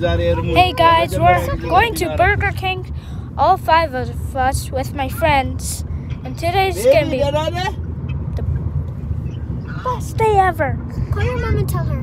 Hey guys, we're going to Burger King, all five of us with my friends. And today's gonna be the best day ever. Call your mom and tell her.